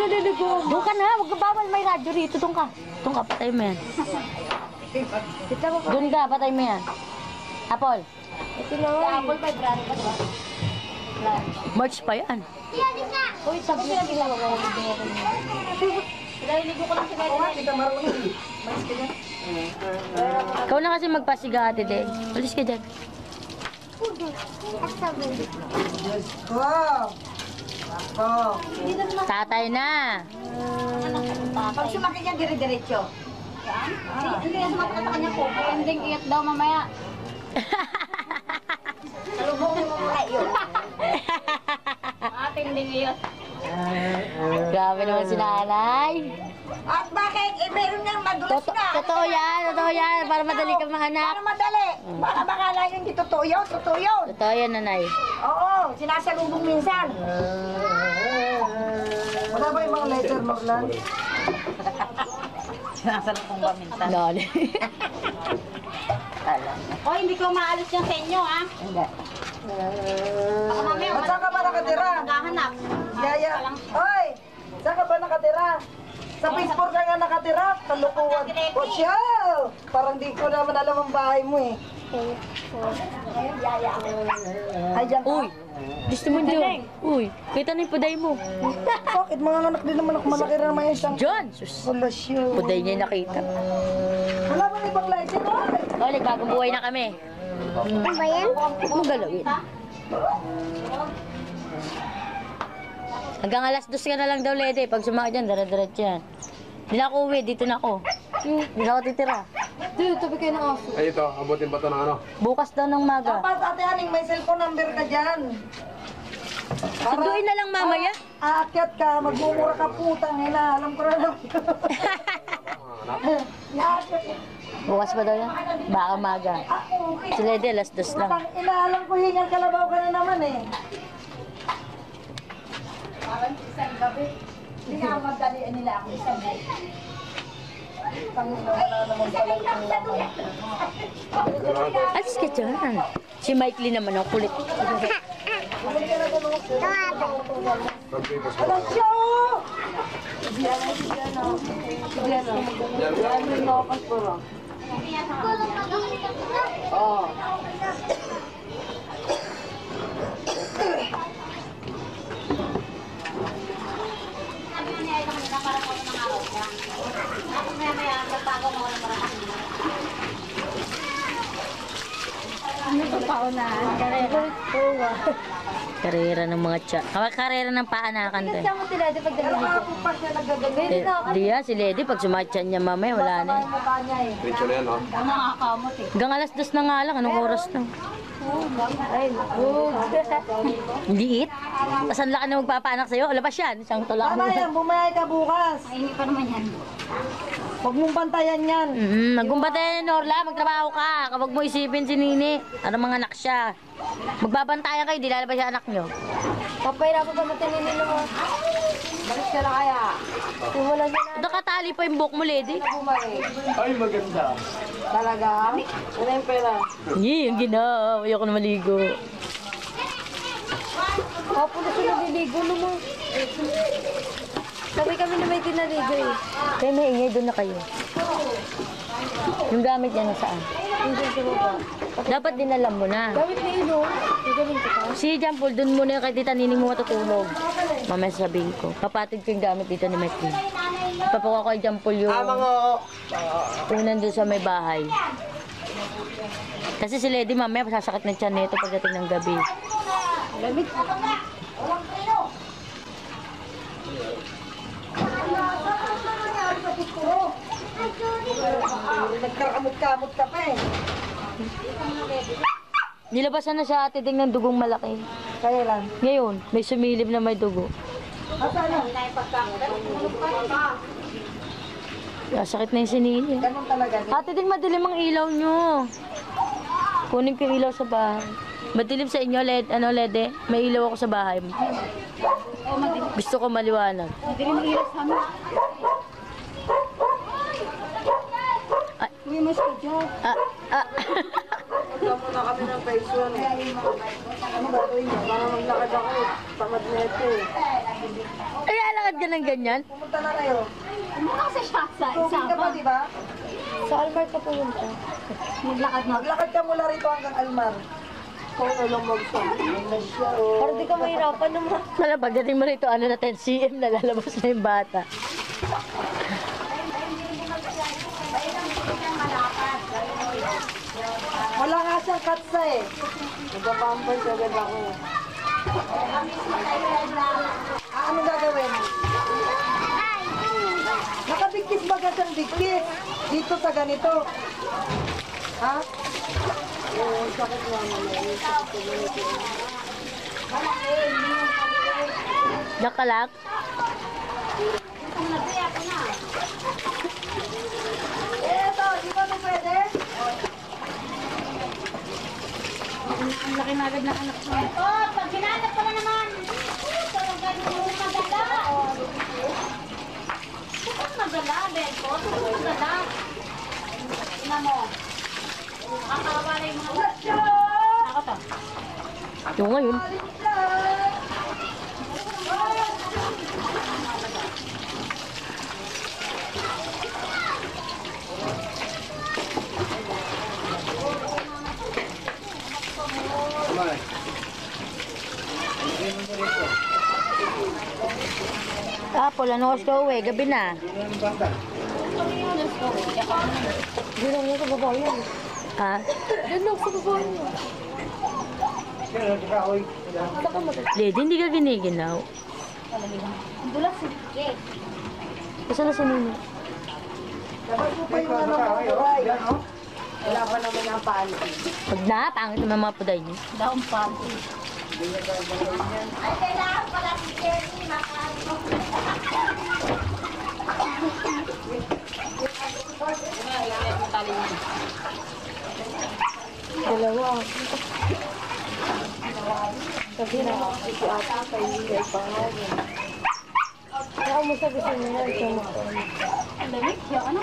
naliligo. Doon ka na, huwag ka bawal may radyo rito. Doon ka. Doon ka, patay mo yan. Kita. Doon ka, patay mo yan. Apple, Ito na nga. Apple pa, brano pa diba? March pa yan. Uy, sabi niya ginawa ko. Naliligo ko lang si Kuya. Ikaw na kasi magpasiga ate din. Alis ka dyan. Wow! Oh. Tatay na. Pag sumakit yan, dire-diretso. Hindi yan sumapat sa kanya po. Ending iyat daw mamaya. Salubungin mo muna yun. Ate, ending iyat. Grabe naman si nanay. At bakit? Eh, meron niyang madulas Toto na. totoo yan, totoo yan. Para madali kang mahanap. Para madali. Baka bakala yun, di totoo yun. Totoo yun. Totoo yan, nanay. Oo, sinasalubong minsan. Wala ba yung mga letter, Norlan? sinasalubong ba minsan? Loli. O, hindi ko maalis yan sa inyo, ha? Hindi. Baka mamaya, At saan ka ba nakatira? maghahanap. Yaya. Oy! Saan ka ba nakatira? Sa Facebook ka nga nakatira? Kalukuhan. O siya! Parang di ko naman alam ang bahay mo eh. Ay, dyan ka. Uy, gusto mo dyan. Uy, kita na yung puday mo. Bakit? Mga anak din naman ako. Malaki rin naman yung siyang. Diyan. Sus. Wala siya. Puday niya yung nakita. Wala bang ibang lighting? Oy! Loli, bagong buhay na kami. Ano ba yan? Huwag mo galawin. Hanggang alas dos ka na lang daw, Lede. Pag sumakit dyan, dara-diretso yan. Hindi na ako uwi, dito na ako. Hindi na ako titira. Dude, tabi kayo ng aso. Ay, ito. Abutin ba ito ng ano? Bukas daw ng maga. Dapat, ate Aning, may cellphone number ka dyan. Sunduin na lang mamaya. Aakyat ka, magmumura ka putang ina. Alam ko na lang. Aakyat ka. Bukas pa daw yan. Baka maga. Si Lede, alas dos lang. Putang ina, alam ko hingal kalabaw ka na naman eh. Parang isang gabi. Hindi nga magdalian nila ako isang gabi. Panginoon na naman pala itong laman. Alis ka dyan. Si Mike Lee naman ang kulit. Wala siya! oh! Ng araw niya. Tapos maya maya, nagpago mo ng marami. Karera ng mga tsa. Karera ng paanakan din. mo sila, di pag Pero mga pa siya nagagalit. Eh, di yan, si Lady, pag sumatyan niya mamaya, wala na. Eh. Diretso na yan, oh. Ang nakakamot eh. Hanggang alas dos na nga lang, anong oras na? Liit? Saan laki na magpapaanak sa'yo? Labas yan, isang tula. Tama yan, bumayay ka bukas. Mainit pa naman yan. Huwag mong bantayan yan. Mm, magbumbatayan ni Norla, magtrabaho ka. Kapag mo isipin si Nini, ano mga anak siya. Magbabantayan kayo, di lalabas yung anak nyo. Papahirapan pa matinin mo. Balik ka na kaya. Wala niya na Nakatali pa yung buhok mo, Lady. Ay, maganda. Talaga? Wala yung pera. Yee, yung ginawa. Ayoko na maligo. Opo na sila niligo naman. Sabi kami na may tinaligo eh. Kaya may ingay, doon na kayo. Yung gamit niya nasaan? Hindi sa baba. Dapat din alam mo na. Gamit na ka pa. Si Paul, doon muna kay Tita Nini mo matutulog. Mamaya sabihin ko. Kapatid ko yung gamit dito ni Mike. Ipapakuha ko kay Paul yung unan doon sa may bahay. Kasi si Lady mamaya sasakit ng tiyan nito pagdating ng gabi. Nagkakamot-kamot ka pa eh. Nilabasan na siya ate ding ng dugong malaki. Kaya lang. Ngayon, may sumilip na may dugo. Asa na? Sakit na yung sinili. Ganun talaga. Ate din madilim ang ilaw nyo. Kunin ko yung ilaw sa bahay. Madilim sa inyo, led, ano, Lede? May ilaw ako sa bahay mo. Gusto ko maliwanag. Madilim ang ilas sa amin. Ay. Ka dyan. Ah, ah. Wala muna kami ng pension eh. Ano gagawin niyo? Para maglakad ako eh. Tamad na ito eh. Lang Maglalakad ka ng ganyan? Pumunta na kayo. Ano kasi siya sa Tubig ka pa, di ba? Sa Almar ka pumunta. Maglakad na. Maglakad ka mula rito hanggang Almar. Kung ano lang magsabi na siya, oh. Para di ka mahirapan naman. Wala, pagdating mo rito, ano na 10 cm, nalalabas na yung bata. Wala siyang katsa eh. Nagpapampers agad ako. Ah, anong gagawin? Nakabigkis ba ka siyang bigkis? Dito sa ganito. Ha? Oo, sakit nga naman. Nakalak? Eh, ito, di ba ito pwede? Ang laki na agad na anak ko. Ito, pag hinanap ko na naman. Ito, ang gano'n mo magala. Ito, magala, Beko. Ito, magala. Tingnan mo. Kakawala yung mga Ako to. Yung ngayon. Kamay. Apple, ano oras uwi? Gabi na. Hindi lang yung sa baba yun. Ha? Doon lang sa baba yun. Lady, hindi ka giniginaw. Dulas si Jake. Basta na si. Dapat mo pa yung ano mo, Ray. Wala pa naman ang paano. Pag na, pangit naman mga puday niyo. Daong panty. Ay, kailangan pala si Jenny. Makano. Dalawa. Sabi na, si ata kay hindi ay pangalan. Saka mo sabi sa nila, ito mo. Ang lamig. Yung ano?